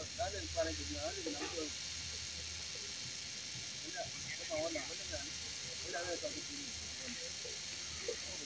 Gracias.